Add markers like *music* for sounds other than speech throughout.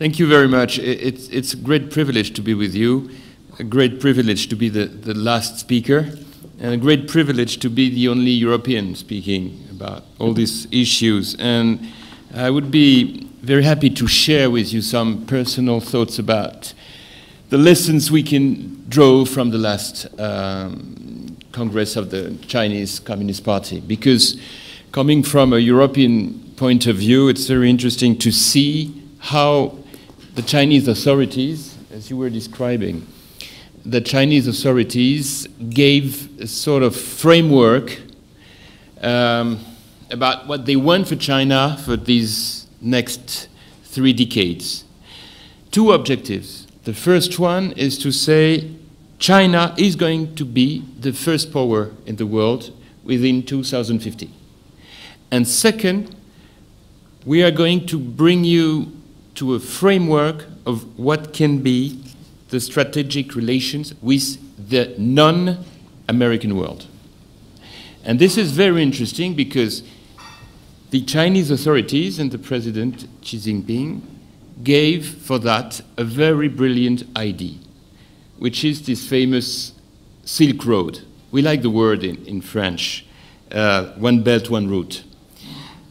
Thank you very much. It's, it's a great privilege to be with you, a great privilege to be the, the last speaker, and a great privilege to be the only European speaking about all these issues. And I would be very happy to share with you some personal thoughts about the lessons we can draw from the last um, Congress of the Chinese Communist Party. Because coming from a European point of view, it's very interesting to see how the Chinese authorities, as you were describing, the Chinese authorities gave a sort of framework um, about what they want for China for these next three decades. Two objectives. The first one is to say China is going to be the first power in the world within 2050. And second, we are going to bring you to a framework of what can be the strategic relations with the non-American world. And this is very interesting because the Chinese authorities and the President Xi Jinping gave for that a very brilliant idea, which is this famous Silk Road. We like the word in, in French, uh, one belt, one route.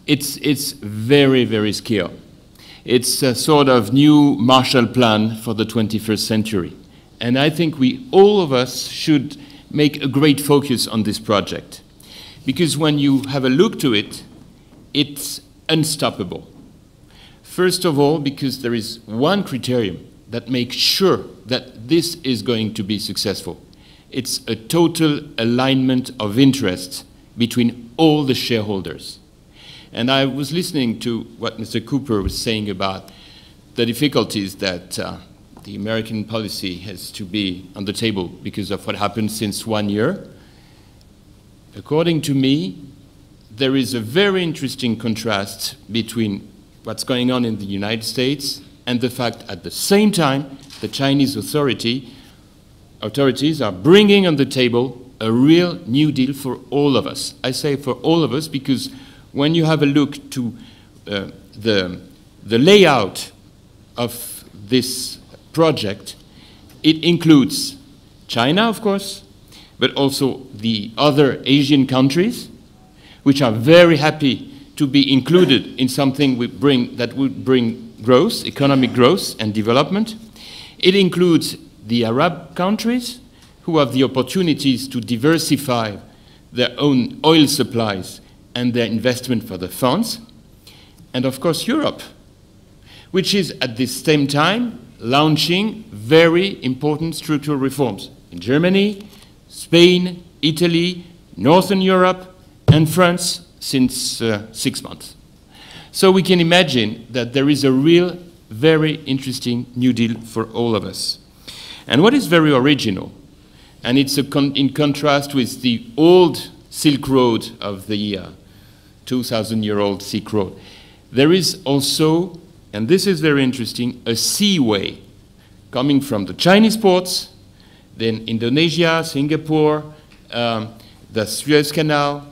It's, it's very, very scale. It's a sort of new Marshall Plan for the 21st century. And I think we, all of us, should make a great focus on this project. Because when you have a look to it, it's unstoppable. First of all, because there is one criterion that makes sure that this is going to be successful. It's a total alignment of interests between all the shareholders. And I was listening to what Mr. Cooper was saying about the difficulties that uh, the American policy has to be on the table because of what happened since one year. According to me, there is a very interesting contrast between what's going on in the United States and the fact at the same time the Chinese authority, authorities are bringing on the table a real new deal for all of us. I say for all of us because when you have a look to uh, the, the layout of this project, it includes China, of course, but also the other Asian countries, which are very happy to be included in something we bring, that would bring growth, economic growth and development. It includes the Arab countries, who have the opportunities to diversify their own oil supplies and their investment for the funds, and of course Europe, which is at the same time launching very important structural reforms in Germany, Spain, Italy, Northern Europe, and France since uh, six months. So we can imagine that there is a real, very interesting New Deal for all of us. And what is very original, and it's con in contrast with the old Silk Road of the uh, 2,000 year old Silk Road. There is also, and this is very interesting, a seaway coming from the Chinese ports, then Indonesia, Singapore, um, the Suez Canal,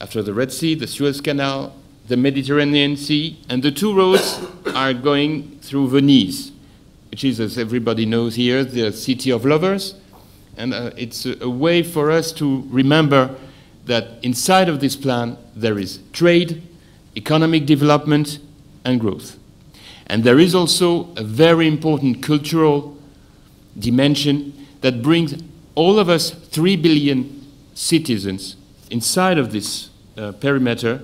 after the Red Sea, the Suez Canal, the Mediterranean Sea, and the two roads *coughs* are going through Venice, which is, as everybody knows here, the city of lovers. And uh, it's a, a way for us to remember that inside of this plan there is trade, economic development, and growth. And there is also a very important cultural dimension that brings all of us, 3 billion citizens, inside of this uh, perimeter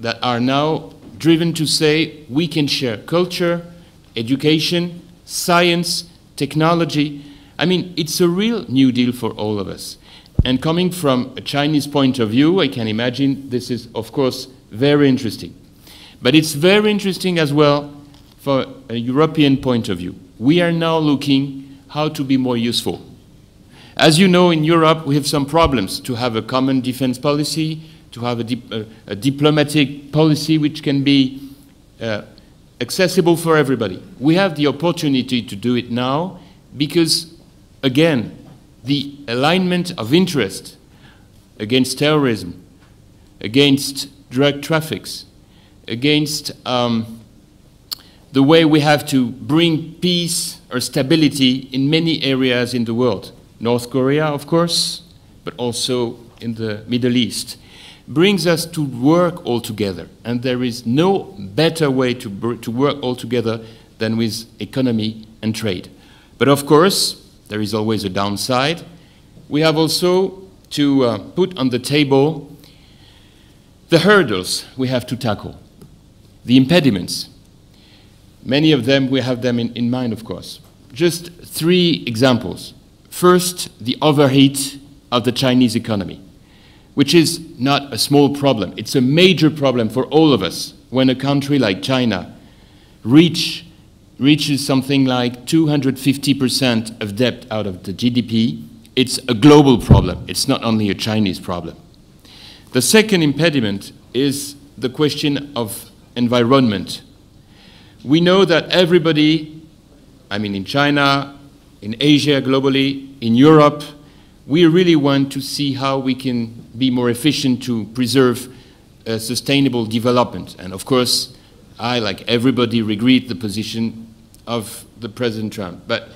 that are now driven to say we can share culture, education, science, technology. I mean, it's a real new deal for all of us. And coming from a Chinese point of view, I can imagine this is, of course, very interesting. But it's very interesting as well for a European point of view. We are now looking how to be more useful. As you know, in Europe, we have some problems to have a common defense policy, to have a, dip a, a diplomatic policy which can be uh, accessible for everybody. We have the opportunity to do it now because, again, the alignment of interest against terrorism, against drug traffics, against um, the way we have to bring peace or stability in many areas in the world. North Korea, of course, but also in the Middle East, brings us to work all together. And there is no better way to, to work all together than with economy and trade. But of course, there is always a downside. We have also to uh, put on the table the hurdles we have to tackle, the impediments. Many of them, we have them in, in mind, of course. Just three examples. First, the overheat of the Chinese economy, which is not a small problem. It's a major problem for all of us when a country like China reach, reaches something like 250% of debt out of the GDP. It's a global problem. It's not only a Chinese problem. The second impediment is the question of environment. We know that everybody, I mean in China, in Asia globally, in Europe, we really want to see how we can be more efficient to preserve uh, sustainable development. And of course, I, like everybody, regret the position of the President Trump. But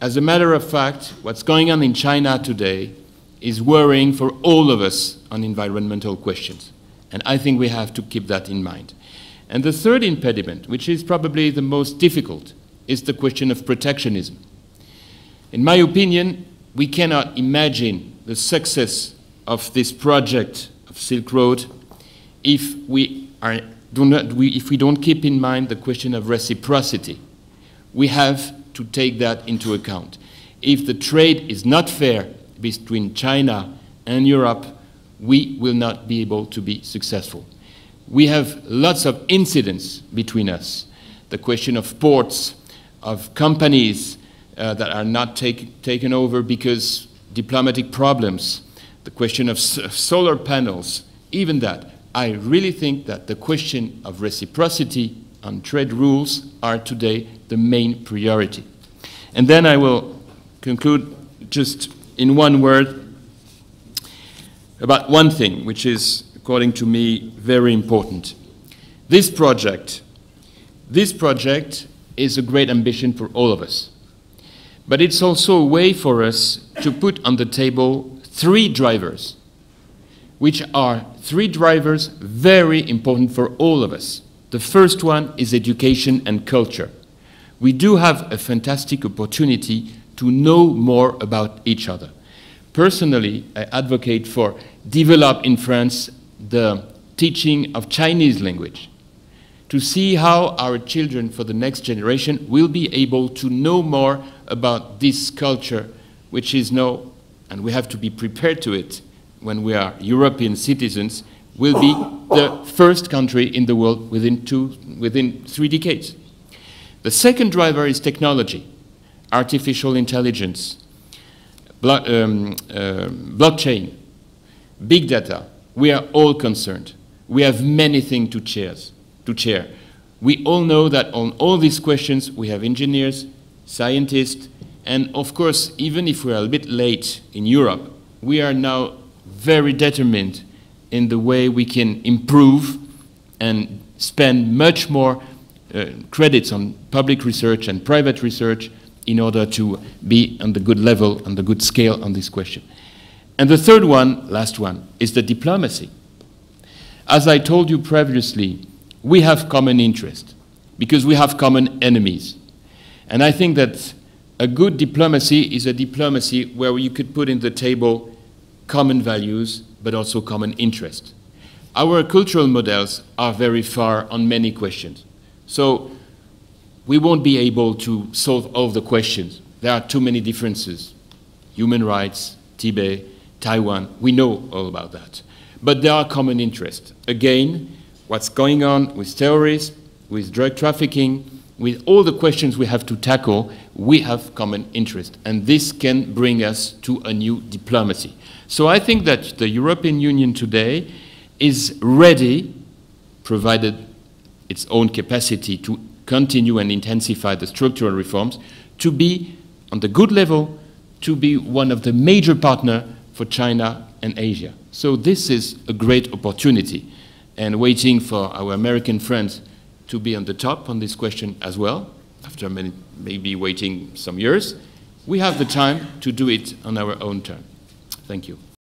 as a matter of fact, what's going on in China today is worrying for all of us on environmental questions. And I think we have to keep that in mind. And the third impediment, which is probably the most difficult, is the question of protectionism. In my opinion, we cannot imagine the success of this project of Silk Road if we, are, not, we, if we don't keep in mind the question of reciprocity. We have to take that into account. If the trade is not fair between China and Europe, we will not be able to be successful. We have lots of incidents between us. The question of ports, of companies uh, that are not take, taken over because diplomatic problems, the question of solar panels, even that. I really think that the question of reciprocity on trade rules are today the main priority. And then I will conclude just in one word about one thing, which is, according to me, very important. This project, this project is a great ambition for all of us. But it's also a way for us to put on the table three drivers, which are three drivers very important for all of us. The first one is education and culture. We do have a fantastic opportunity to know more about each other. Personally, I advocate for develop in France the teaching of Chinese language to see how our children for the next generation will be able to know more about this culture, which is no, and we have to be prepared to it when we are European citizens, will be the first country in the world within, two, within three decades. The second driver is technology artificial intelligence, blo um, uh, blockchain, big data. We are all concerned. We have many things to, chairs, to chair. We all know that on all these questions we have engineers, scientists, and of course, even if we are a bit late in Europe, we are now very determined in the way we can improve and spend much more uh, credits on public research and private research in order to be on the good level, on the good scale on this question. And the third one, last one, is the diplomacy. As I told you previously, we have common interest because we have common enemies. And I think that a good diplomacy is a diplomacy where you could put in the table common values but also common interests. Our cultural models are very far on many questions. So we won't be able to solve all the questions. There are too many differences. Human rights, Tibet, Taiwan, we know all about that. But there are common interests. Again, what's going on with terrorists, with drug trafficking, with all the questions we have to tackle, we have common interest. And this can bring us to a new diplomacy. So I think that the European Union today is ready, provided its own capacity to continue and intensify the structural reforms, to be on the good level, to be one of the major partners for China and Asia. So this is a great opportunity, and waiting for our American friends to be on the top on this question as well, after many, maybe waiting some years. We have the time to do it on our own term. Thank you.